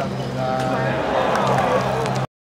さんとか。